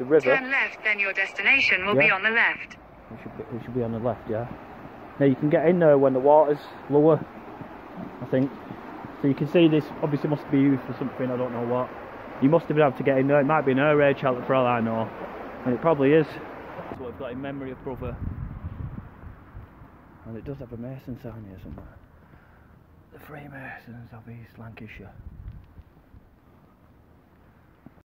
the river. Turn left, then your destination will be on the left. We should be, we should be on the left, yeah. Now you can get in there when the water's lower, I think. So you can see this obviously must be used for something, I don't know what. You must have been able to get in there. It might be an air raid shelter for all I know. And it probably is. That's what I've got in memory of brother. And it does have a mason sign here somewhere. The Freemasons of East Lancashire.